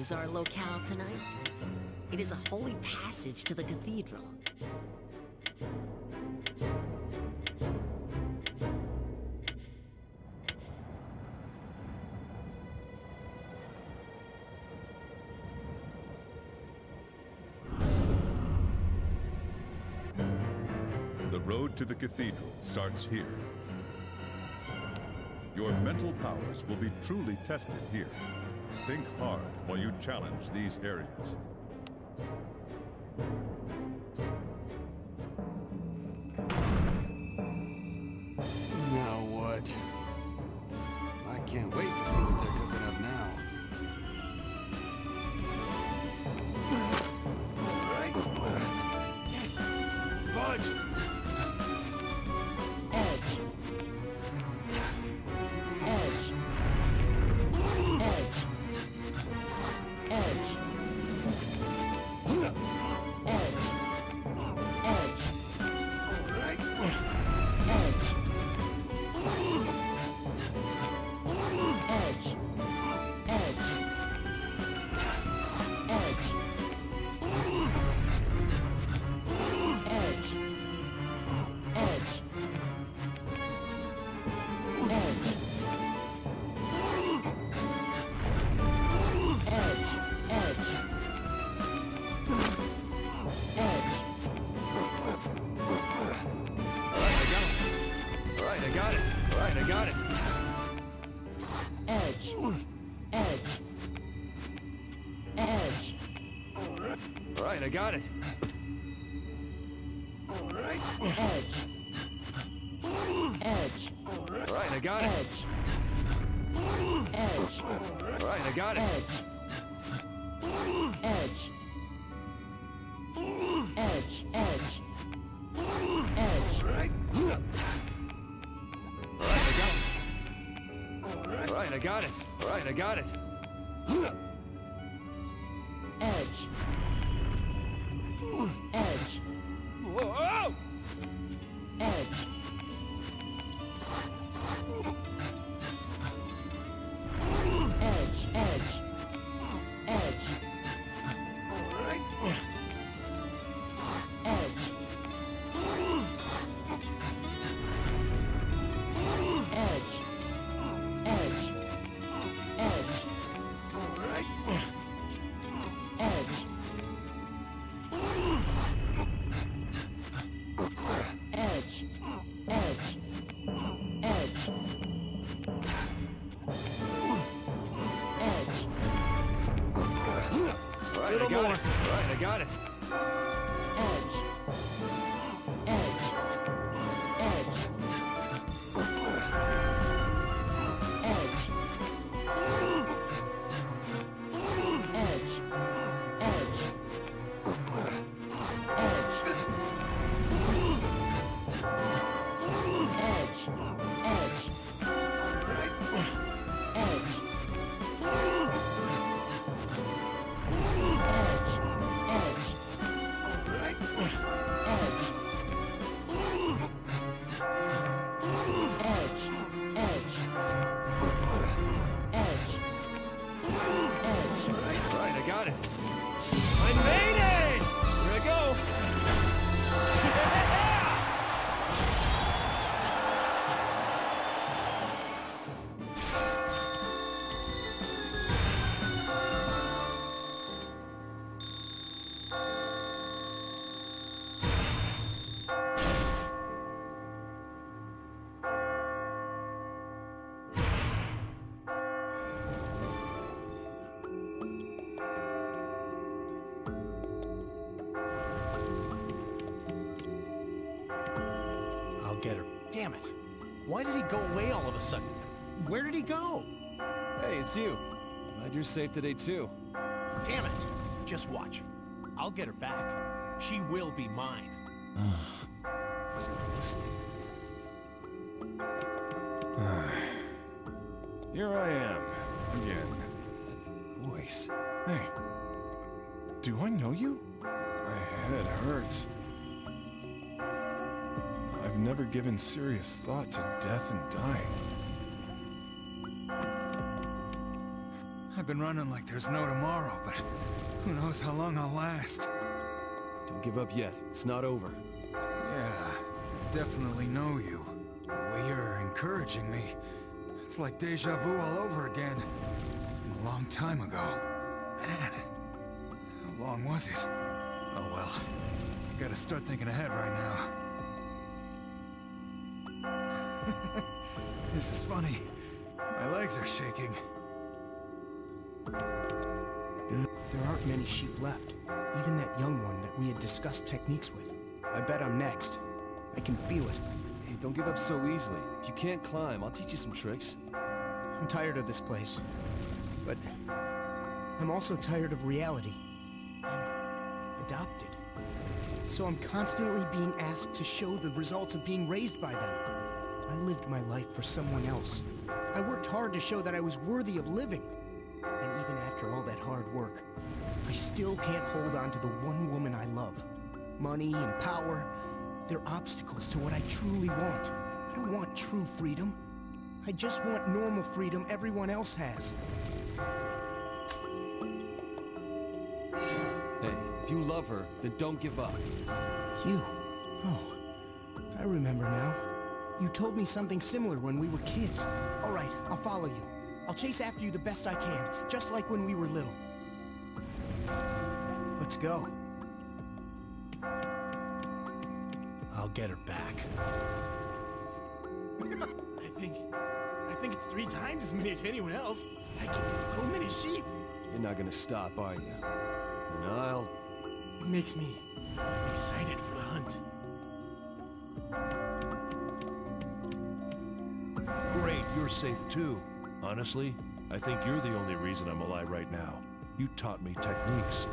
is our locale tonight. It is a holy passage to the cathedral. The road to the cathedral starts here. Your mental powers will be truly tested here. Think hard while you challenge these areas. little more. All right, I got it. Get her. Damn it. Why did he go away all of a sudden? Where did he go? Hey, it's you. Glad you're safe today, too. Damn it. Just watch. I'll get her back. She will be mine. Here I am, again. That voice. Hey, do I know you? My head hurts. I've never given serious thought to death and dying. I've been running like there's no tomorrow, but who knows how long I'll last. Don't give up yet. It's not over. Yeah, definitely know you. The way you're encouraging me, it's like deja vu all over again. From a long time ago. Man, how long was it? Oh well, I gotta start thinking ahead right now. this is funny. My legs are shaking. There aren't many sheep left. Even that young one that we had discussed techniques with. I bet I'm next. I can feel it. Hey, don't give up so easily. If you can't climb, I'll teach you some tricks. I'm tired of this place. But I'm also tired of reality. I'm adopted. So I'm constantly being asked to show the results of being raised by them. I lived my life for someone else. I worked hard to show that I was worthy of living. And even after all that hard work, I still can't hold on to the one woman I love. Money and power, they're obstacles to what I truly want. I don't want true freedom. I just want normal freedom everyone else has. Hey, if you love her, then don't give up. You? Oh, I remember now. You told me something similar when we were kids. All right, I'll follow you. I'll chase after you the best I can, just like when we were little. Let's go. I'll get her back. I think... I think it's three times as many as anyone else. I killed so many sheep. You're not gonna stop, are you? And I'll... It makes me excited for the hunt. Safe too. Honestly, I think you're the only reason I'm alive right now. You taught me techniques.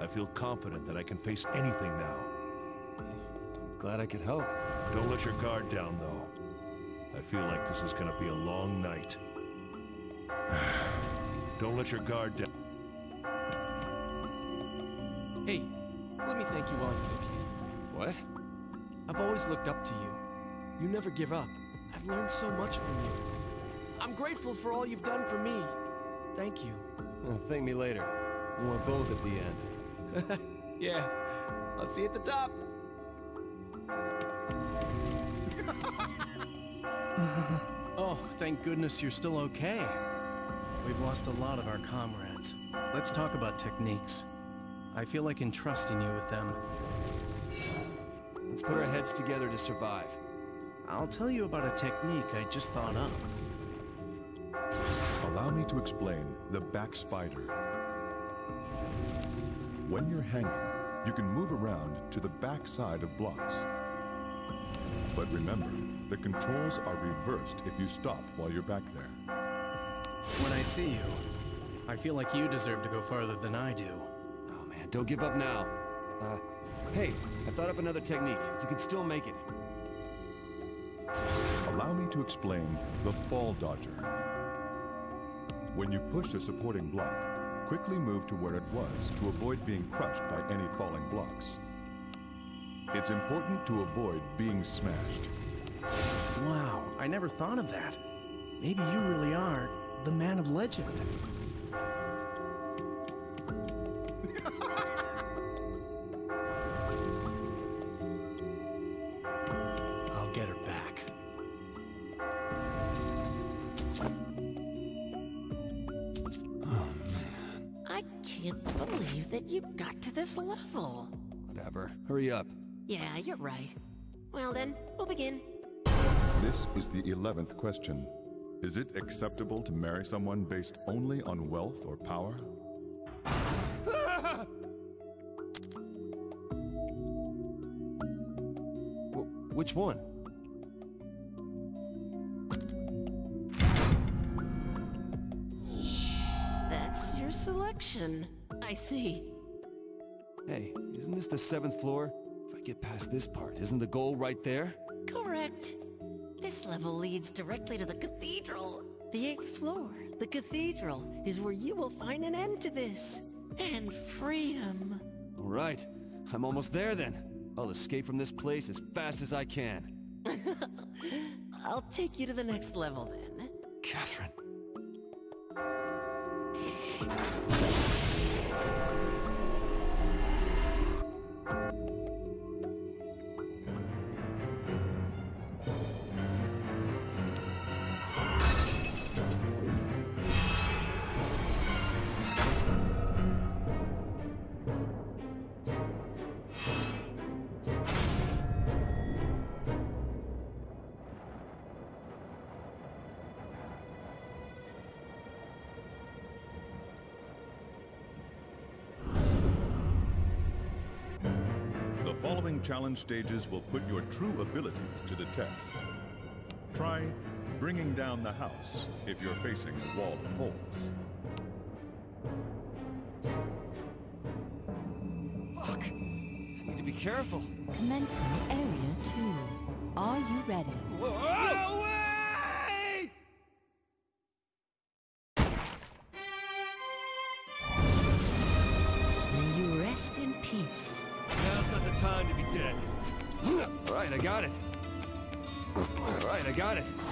I feel confident that I can face anything now. Glad I could help. Don't let your guard down, though. I feel like this is gonna be a long night. Don't let your guard down. Hey, let me thank you while I still can. What? I've always looked up to you. You never give up. I've learned so much from you. I'm grateful for all you've done for me. Thank you. Thank me later. We're both at the end. yeah, I'll see you at the top. Oh, thank goodness you're still okay. We've lost a lot of our comrades. Let's talk about techniques. I feel like entrusting you with them. Let's put our heads together to survive. I'll tell you about a technique I just thought up. Allow me to explain the back spider. When you're hanging, you can move around to the back side of blocks. But remember, the controls are reversed if you stop while you're back there. When I see you, I feel like you deserve to go farther than I do. Oh man, don't give up now. Uh, hey, I thought up another technique. You can still make it. Allow me to explain the fall dodger. When you push a supporting block, quickly move to where it was to avoid being crushed by any falling blocks. It's important to avoid being smashed. Wow, I never thought of that. Maybe you really are the man of legend. Got to this level. Whatever. Hurry up. Yeah, you're right. Well then, we'll begin. This is the 11th question. Is it acceptable to marry someone based only on wealth or power? Wh- which one? That's your selection. I see. Hey, isn't this the seventh floor? If I get past this part, isn't the goal right there? Correct. This level leads directly to the cathedral. The eighth floor, the cathedral, is where you will find an end to this. And freedom. All right, I'm almost there then. I'll escape from this place as fast as I can. I'll take you to the next level then. Catherine. challenge stages will put your true abilities to the test. Try bringing down the house if you're facing a wall of holes. be careful. Commencing Area 2. Are you ready? Whoa! Whoa! guys.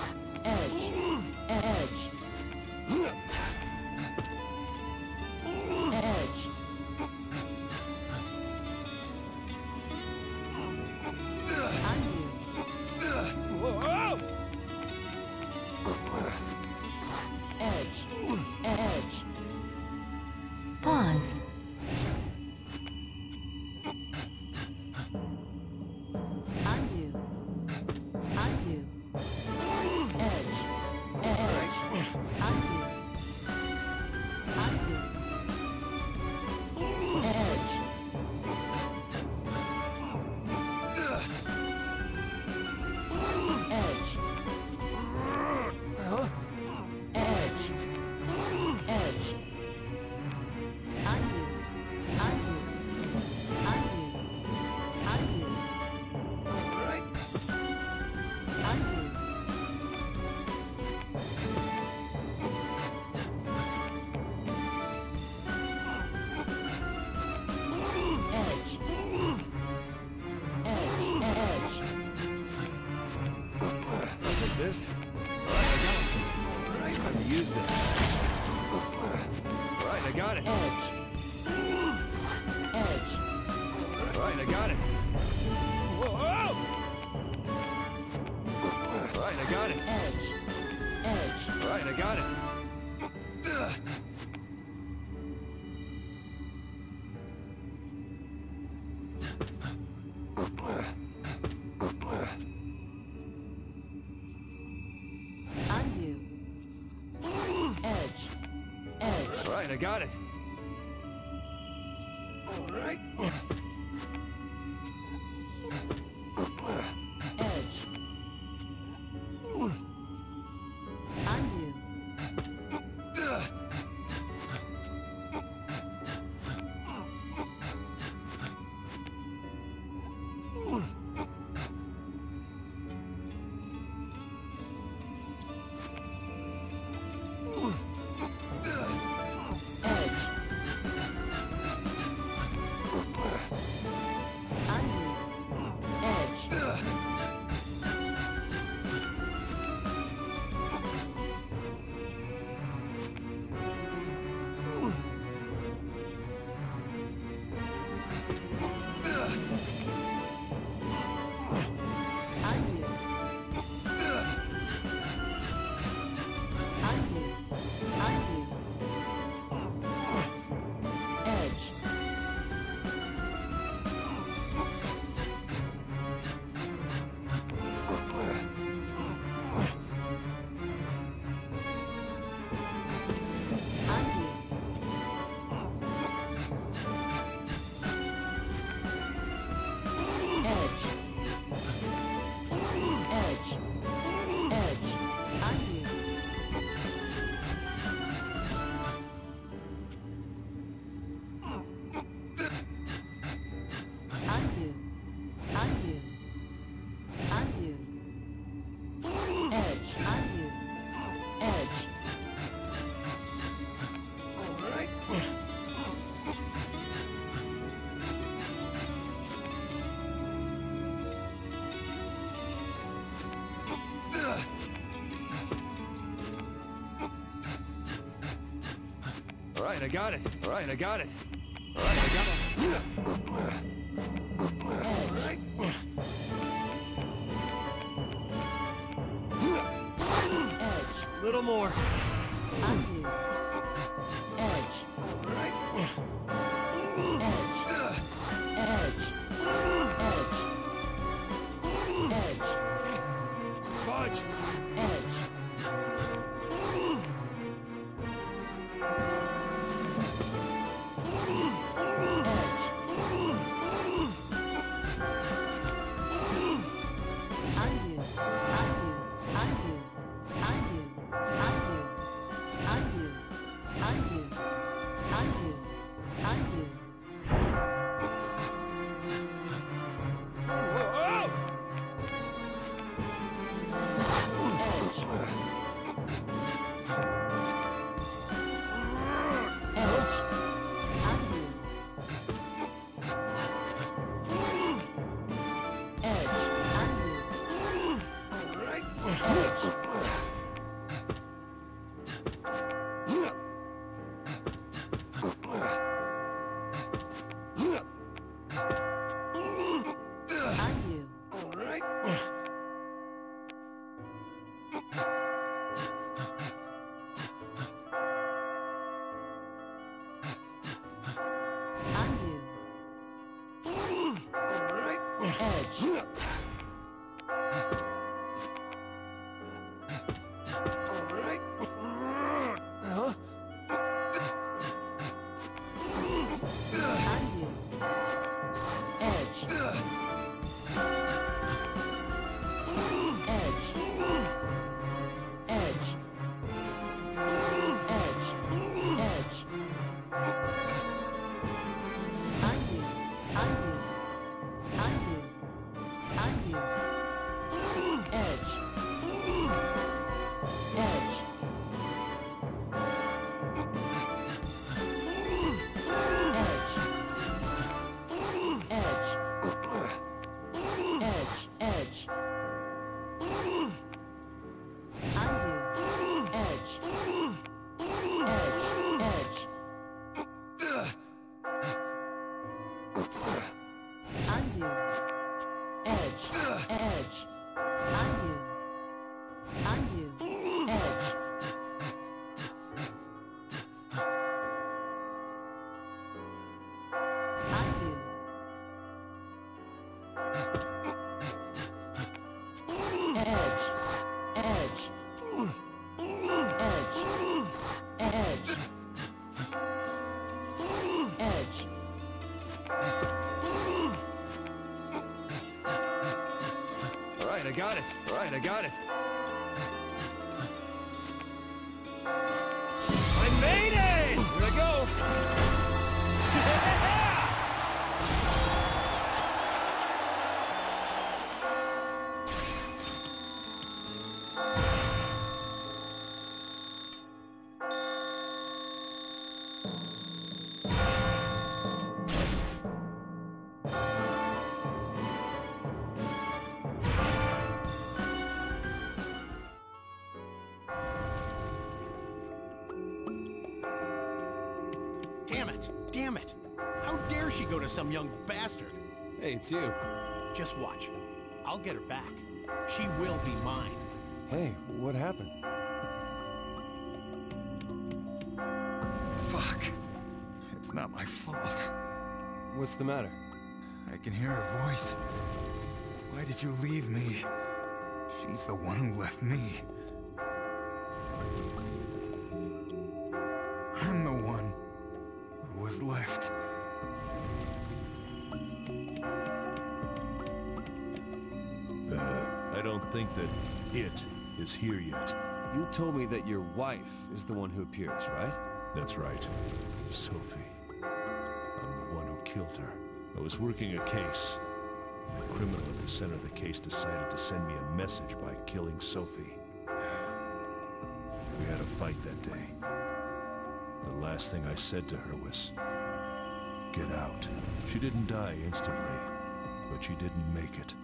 I got it. All right, I got it. All right, I got it. All right. Edge. Little more. Undo. Edge. All right. Edge. Edge. Edge. Edge. Fudge. Some young bastard? Hey, it's you. Just watch. I'll get her back. She will be mine. Hey, what happened? Fuck. It's not my fault. What's the matter? I can hear her voice. Why did you leave me? She's the one who left me. It is here yet. You told me that your wife is the one who appears, right? That's right. Sophie. I'm the one who killed her. I was working a case. The criminal at the center of the case decided to send me a message by killing Sophie. We had a fight that day. The last thing I said to her was, Get out. She didn't die instantly, but she didn't make it.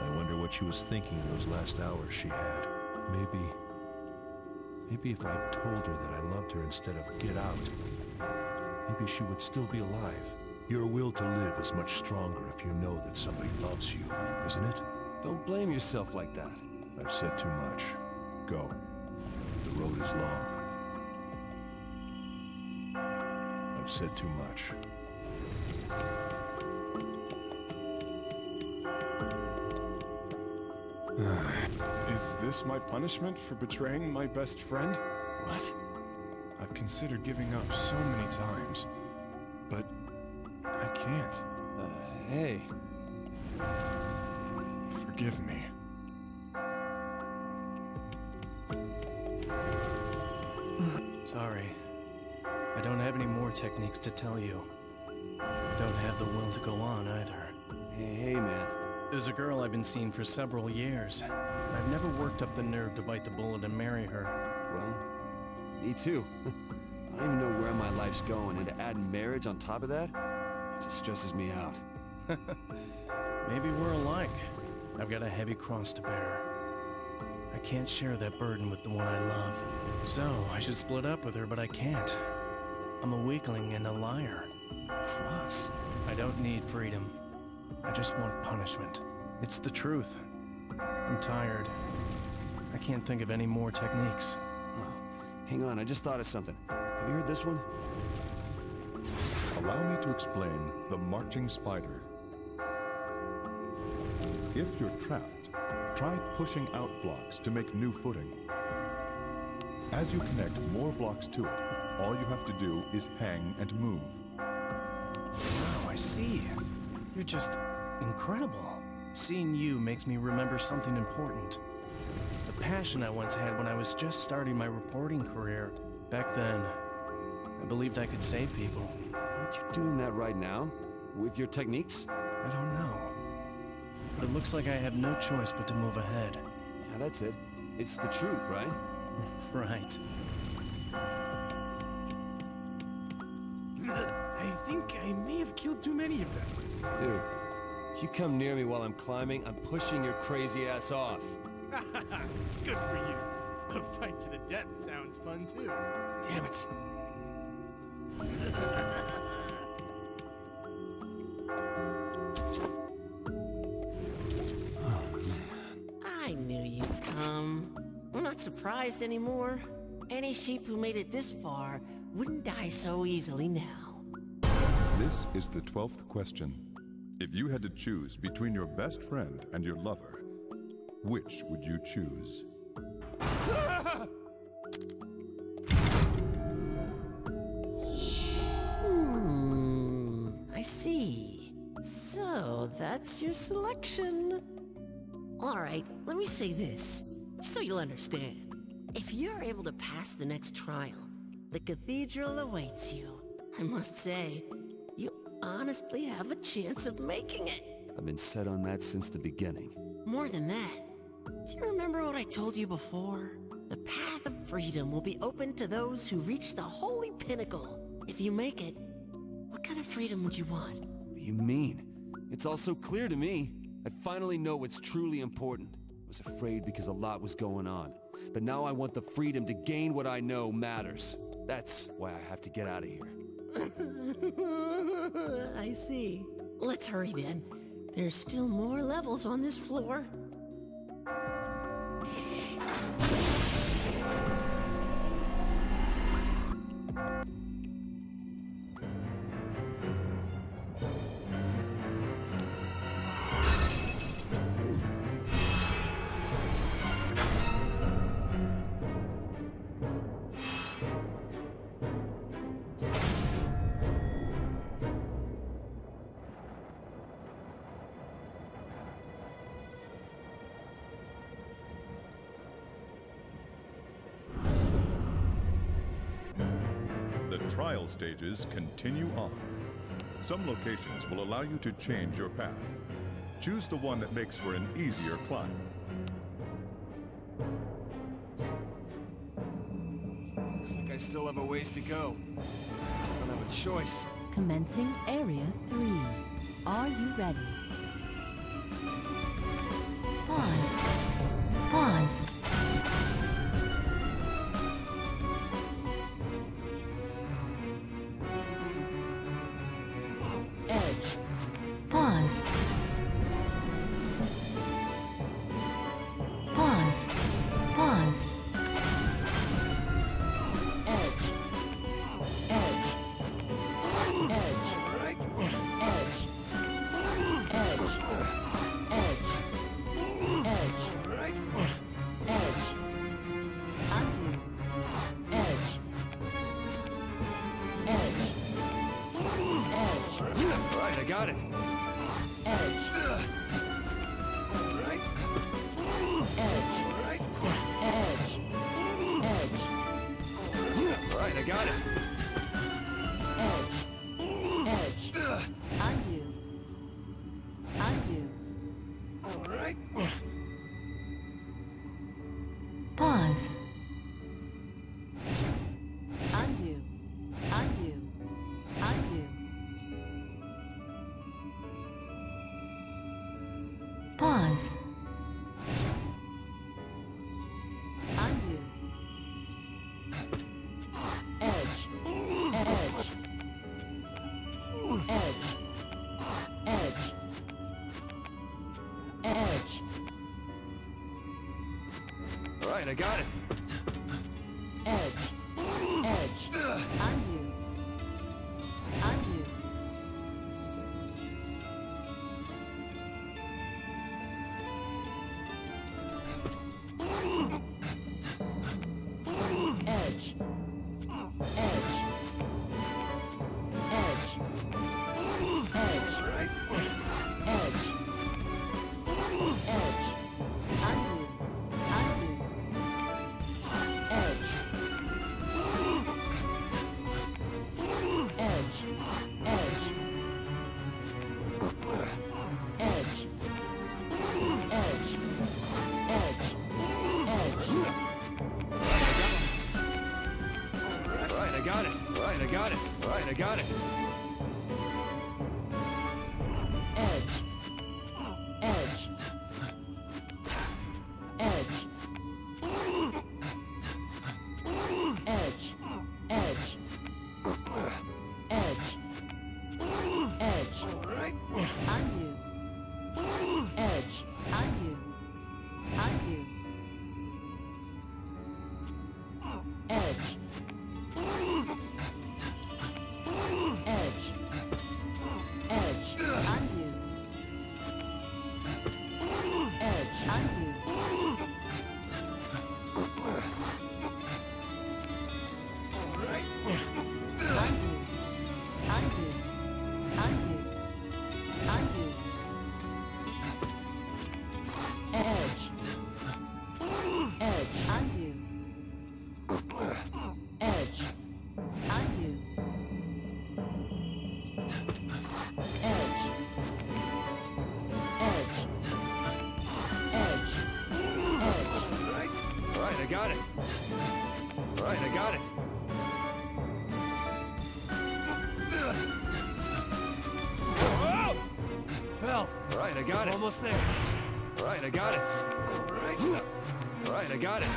I wonder what she was thinking in those last hours she had. Maybe Maybe if I'd told her that I loved her instead of get out, maybe she would still be alive. Your will to live is much stronger if you know that somebody loves you, isn't it? Don't blame yourself like that. I've said too much. Go. The road is long. I've said too much. Is this my punishment for betraying my best friend? What? I've considered giving up so many times, but I can't. Uh, hey. Forgive me. Sorry. I don't have any more techniques to tell you. I don't have the will to go on either. Hey, hey, man. There's a girl I've been seeing for several years. I've never worked up the nerve to bite the bullet and marry her. Well, me too. I don't even know where my life's going, and to add marriage on top of that, it just stresses me out. Maybe we're alike. I've got a heavy cross to bear. I can't share that burden with the one I love. So, I should split up with her, but I can't. I'm a weakling and a liar. Cross? I don't need freedom. I just want punishment. It's the truth. I'm tired. I can't think of any more techniques. Oh, hang on, I just thought of something. Have you heard this one? Allow me to explain the marching spider. If you're trapped, try pushing out blocks to make new footing. As you connect more blocks to it, all you have to do is hang and move. Oh, I see. You're just incredible. Seeing you makes me remember something important. The passion I once had when I was just starting my reporting career. Back then, I believed I could save people. Aren't you doing that right now? With your techniques? I don't know. But it looks like I have no choice but to move ahead. Yeah, that's it. It's the truth, right? Right. I think I may have killed too many of them. Dude, if you come near me while I'm climbing, I'm pushing your crazy ass off. Good for you. A fight to the death sounds fun too. Damn it. I knew you'd come. I'm not surprised anymore. Any sheep who made it this far wouldn't die so easily now. This is the twelfth question. If you had to choose between your best friend and your lover, which would you choose? Hmm, I see. So that's your selection. Alright, let me say this, so you'll understand. If you're able to pass the next trial, the cathedral awaits you. I must say, honestly have a chance of making it. I've been set on that since the beginning. More than that, do you remember what I told you before? The path of freedom will be open to those who reach the holy pinnacle. If you make it, what kind of freedom would you want? What do you mean? It's all so clear to me. I finally know what's truly important. I was afraid because a lot was going on. But now I want the freedom to gain what I know matters. That's why I have to get out of here. I see. Let's hurry then. There's still more levels on this floor. Stages continue on. Some locations will allow you to change your path. Choose the one that makes for an easier climb. Looks like I still have a ways to go. I don't have a choice. Commencing Area 3. Are you ready? Pause. Pause. I got it. Almost there. Right, I got it. Right. Right, I got it.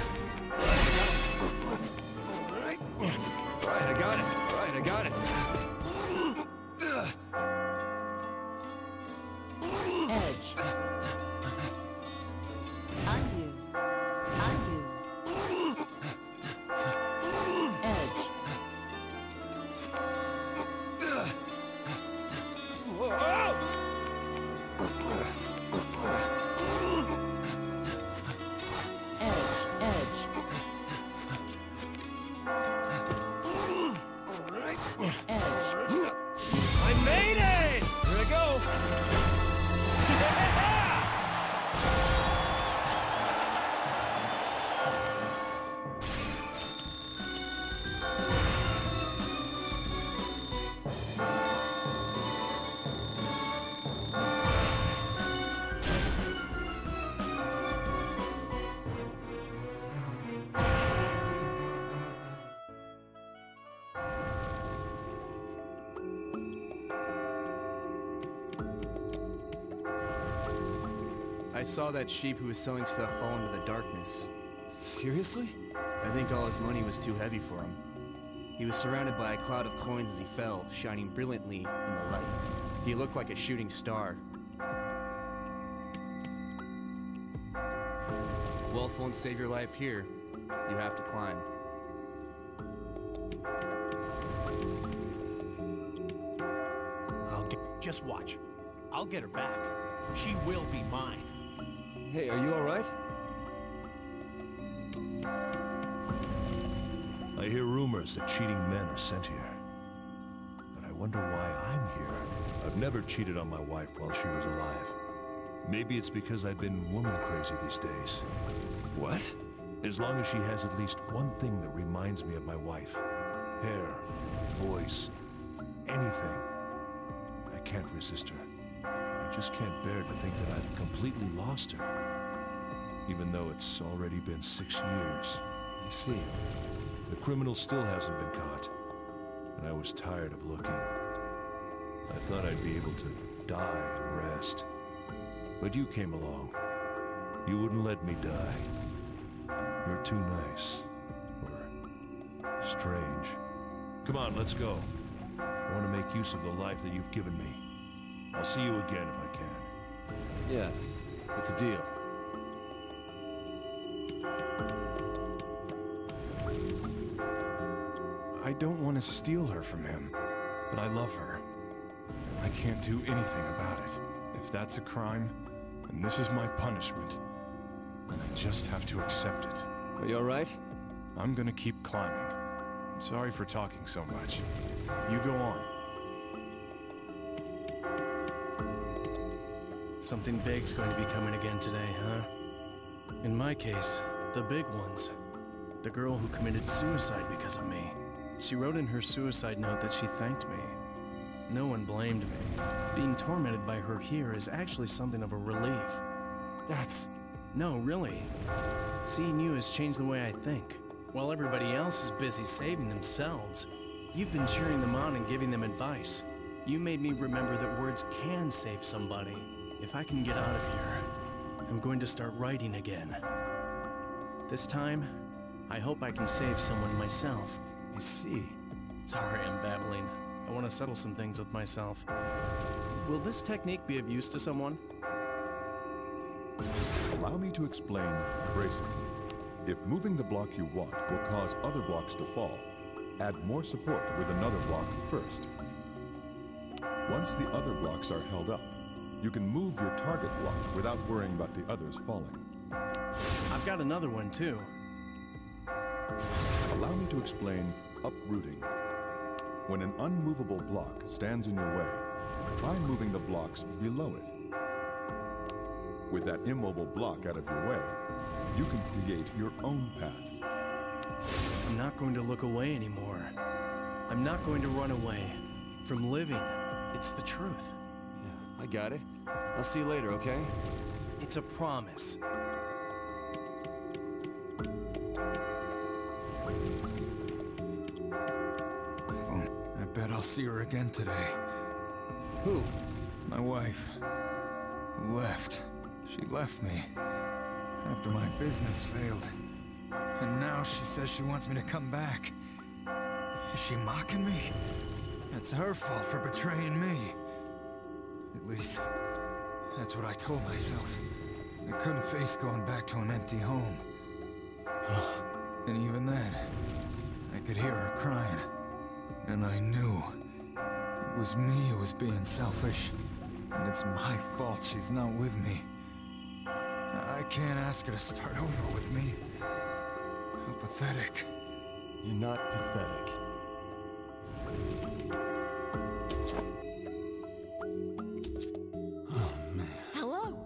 Saw that sheep who was selling stuff fall into the darkness. Seriously? I think all his money was too heavy for him. He was surrounded by a cloud of coins as he fell, shining brilliantly in the light. He looked like a shooting star. Wealth won't save your life here. You have to climb. I'll get. Just watch. I'll get her back. She will be mine. Hey, are you all right? I hear rumors that cheating men are sent here. But I wonder why I'm here. I've never cheated on my wife while she was alive. Maybe it's because I've been woman crazy these days. What? As long as she has at least one thing that reminds me of my wife. Hair, voice, anything. I can't resist her. I just can't bear to think that I've completely lost her. Even though it's already been six years. I see. The criminal still hasn't been caught. And I was tired of looking. I thought I'd be able to die and rest. But you came along. You wouldn't let me die. You're too nice. Or strange. Come on, let's go. I want to make use of the life that you've given me. I'll see you again if I can. Yeah. it's a deal? I don't want to steal her from him, but I love her. I can't do anything about it. If that's a crime, then this is my punishment. And I just have to accept it. Are you all right? I'm gonna keep climbing. Sorry for talking so much. You go on. Something big's going to be coming again today, huh? In my case, the big ones. The girl who committed suicide because of me. She wrote in her suicide note that she thanked me. No one blamed me. Being tormented by her here is actually something of a relief. That's... No, really. Seeing you has changed the way I think. While everybody else is busy saving themselves, you've been cheering them on and giving them advice. You made me remember that words can save somebody. If I can get out of here, I'm going to start writing again. This time, I hope I can save someone myself. I see. Sorry, I'm babbling. I want to settle some things with myself. Will this technique be of use to someone? Allow me to explain bracing. If moving the block you want will cause other blocks to fall, add more support with another block first. Once the other blocks are held up, you can move your target block without worrying about the others falling. I've got another one too. Allow me to explain uprooting. When an unmovable block stands in your way, try moving the blocks below it. With that immobile block out of your way, you can create your own path. I'm not going to look away anymore. I'm not going to run away from living. It's the truth. Yeah, I got it. I'll see you later, okay? It's a promise. I'll see her again today. Who? My wife. Who left. She left me. After my business failed. And now she says she wants me to come back. Is she mocking me? It's her fault for betraying me. At least, that's what I told myself. I couldn't face going back to an empty home. and even then, I could hear her crying. And I knew it was me who was being selfish. And it's my fault she's not with me. I can't ask her to start over with me. How pathetic. You're not pathetic. Oh, man. Hello.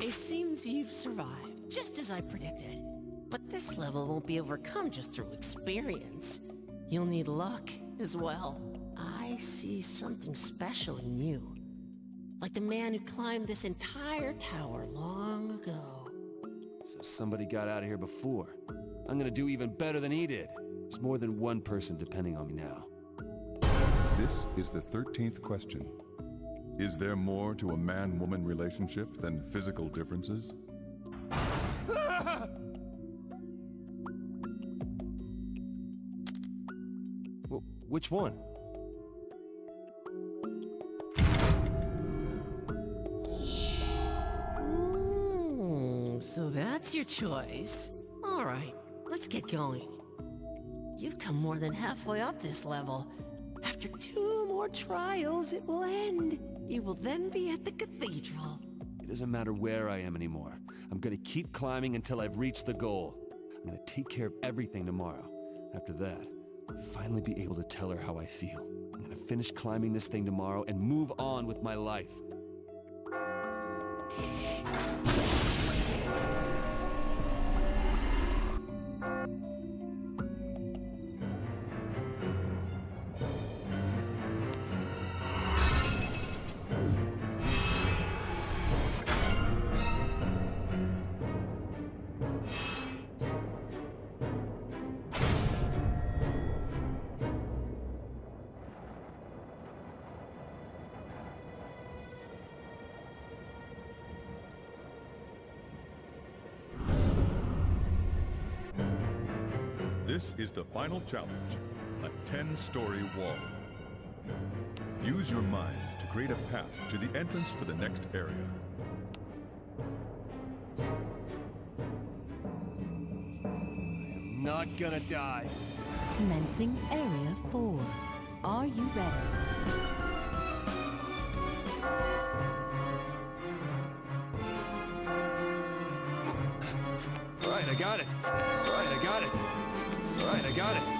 It seems you've survived, just as I predicted. But this level won't be overcome just through experience. You'll need luck as well. I see something special in you. Like the man who climbed this entire tower long ago. So somebody got out of here before. I'm gonna do even better than he did. There's more than one person depending on me now. This is the 13th question. Is there more to a man woman relationship than physical differences? Which one? That's your choice. All right, let's get going. You've come more than halfway up this level. After two more trials, it will end. You will then be at the cathedral. It doesn't matter where I am anymore. I'm gonna keep climbing until I've reached the goal. I'm gonna take care of everything tomorrow. After that, I'll finally be able to tell her how I feel. I'm gonna finish climbing this thing tomorrow and move on with my life. This is the final challenge, a 10-story wall. Use your mind to create a path to the entrance for the next area. I'm not gonna die. Commencing Area 4. Are you ready? Got it.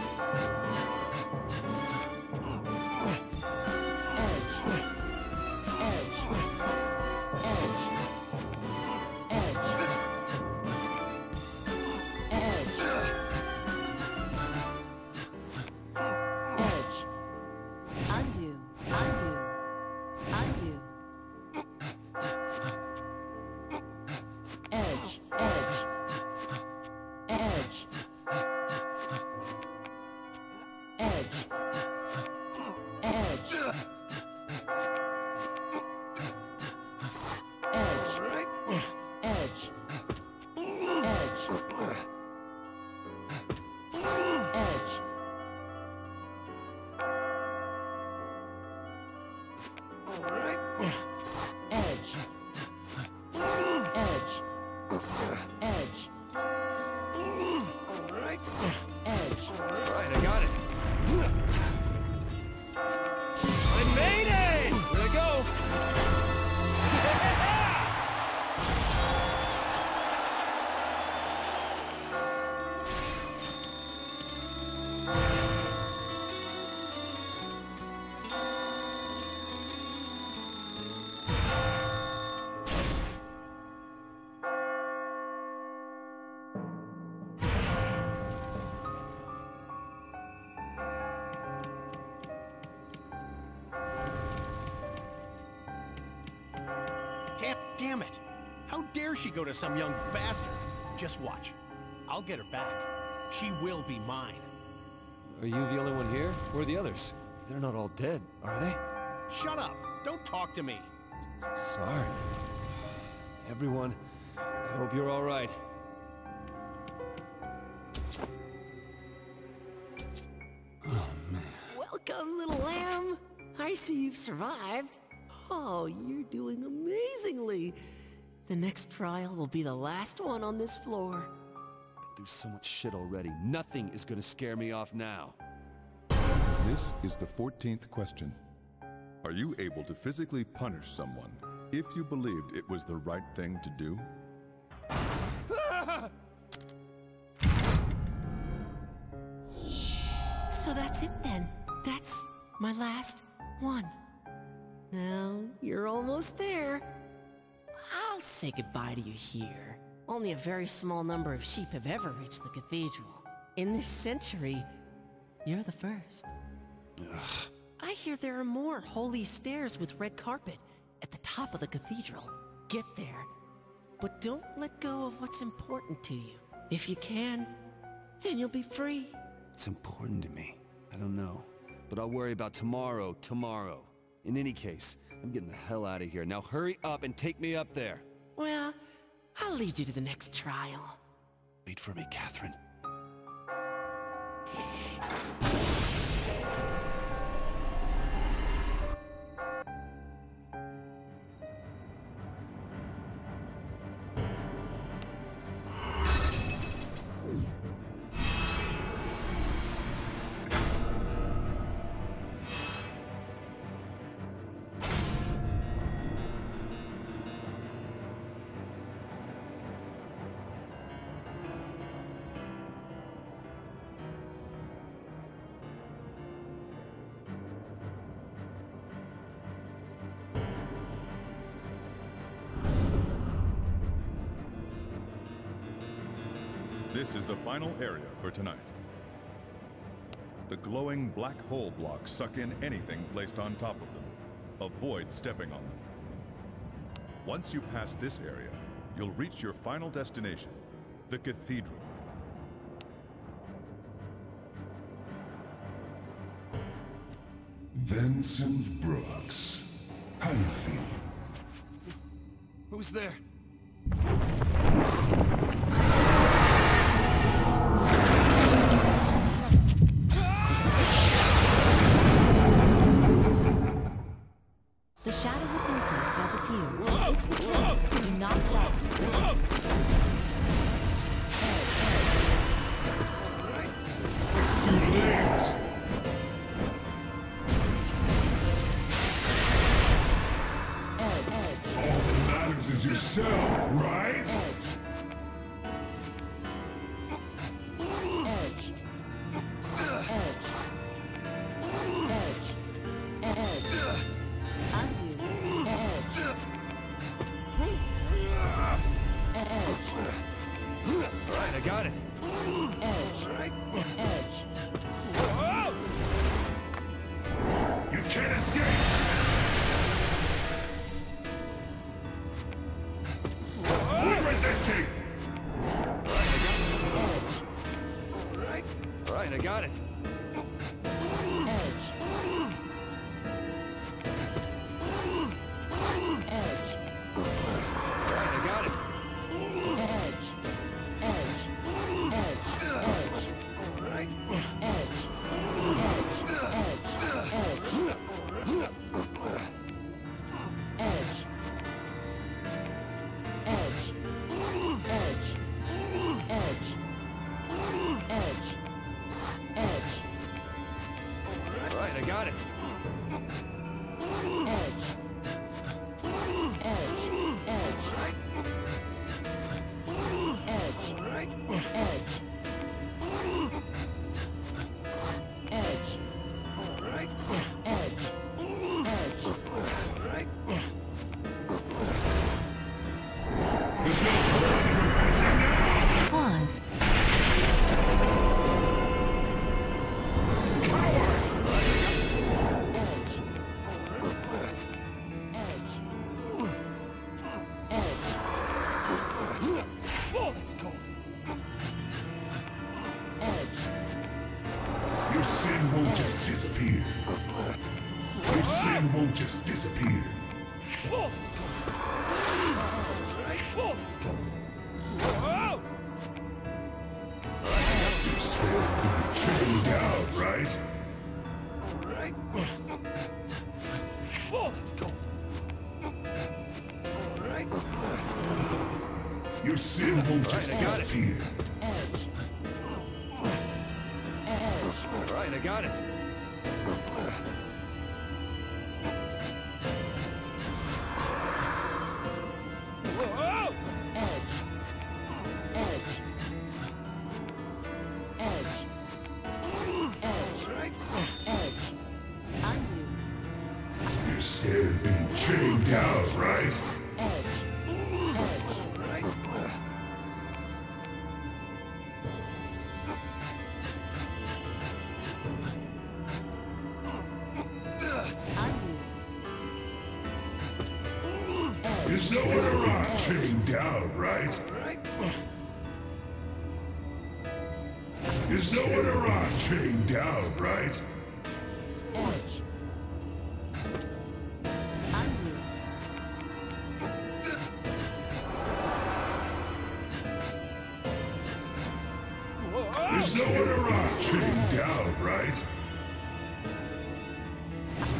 How dare she go to some young bastard? Just watch. I'll get her back. She will be mine. Are you the only one here? Where are the others? They're not all dead, are they? Shut up! Don't talk to me! Sorry. Everyone, I hope you're all right. Oh, man. Welcome, little lamb. I see you've survived. Oh, you're doing amazingly. The next trial will be the last one on this floor. Been through so much shit already. Nothing is gonna scare me off now. This is the 14th question. Are you able to physically punish someone if you believed it was the right thing to do? So that's it then. That's my last one. Now, you're almost there. I'll say goodbye to you here. Only a very small number of sheep have ever reached the cathedral. In this century, you're the first. I hear there are more holy stairs with red carpet at the top of the cathedral. Get there, but don't let go of what's important to you. If you can, then you'll be free. It's important to me. I don't know. But I'll worry about tomorrow, tomorrow. In any case, I'm getting the hell out of here. Now hurry up and take me up there. Well, I'll lead you to the next trial. Wait for me, Catherine. This is the final area for tonight. The glowing black hole blocks suck in anything placed on top of them. Avoid stepping on them. Once you pass this area, you'll reach your final destination, the cathedral. Vincent Brooks. How you feel? Who's there? Got it. You sin won't just disappear. Your sin won't just disappear. Your sin will be chained out, right? Your sin won't just disappear. Got it.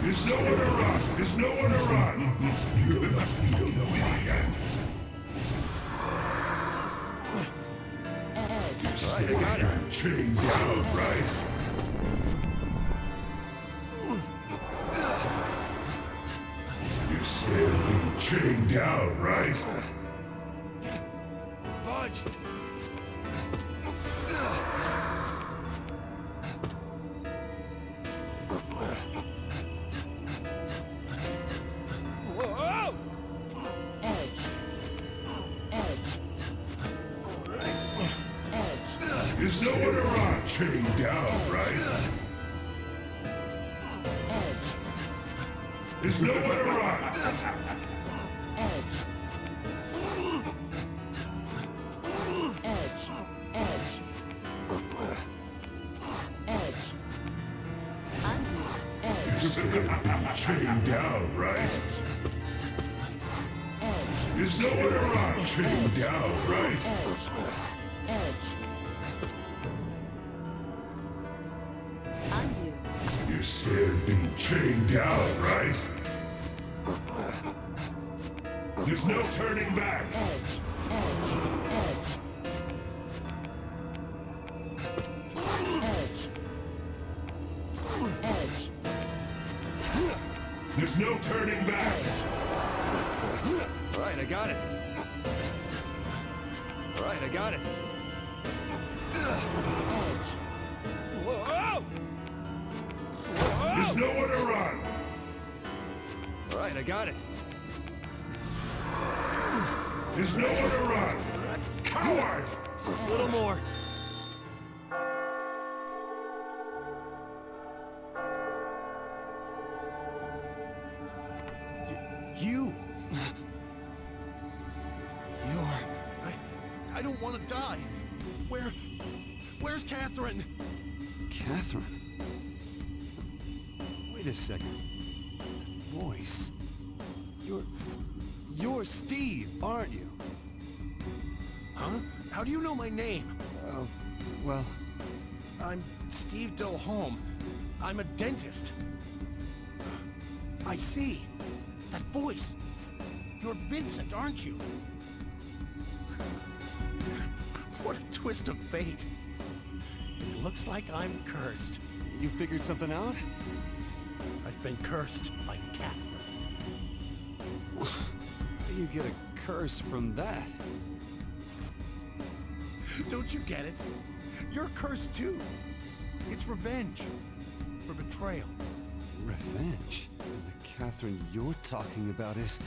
There's nowhere to run. There's nowhere to run. You don't know idiot. You're Right, I got chained down, right? You're of being chained down, right? Alright, I got it. Alright, I got it. Whoa! There's nowhere to run. Alright, I got it. There's nowhere to run. Coward! A little more. Second. Voice. You're... You're Steve, aren't you? Huh? How do you know my name? Oh, well, I'm Steve Dilholm. I'm a dentist. I see. That voice. You're Vincent, aren't you? What a twist of fate. It looks like I'm cursed. you figured something out? I've been cursed by Catherine. How do you get a curse from that? Don't you get it? You're cursed too. It's revenge. For betrayal. Revenge? The Catherine you're talking about is...